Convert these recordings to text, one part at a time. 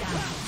down.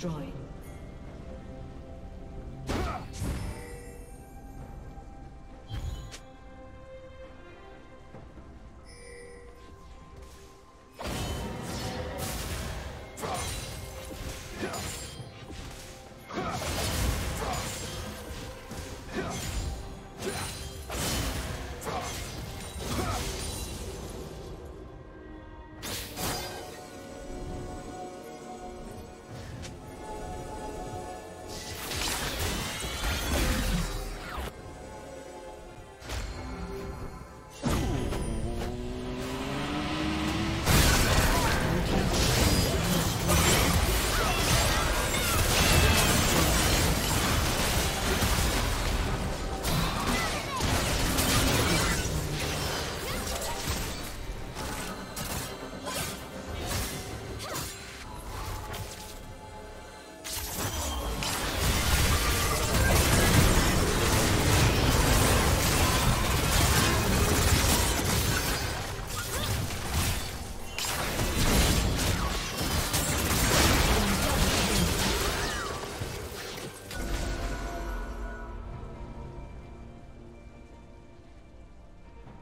Destroyed.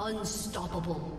Unstoppable.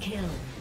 Kill.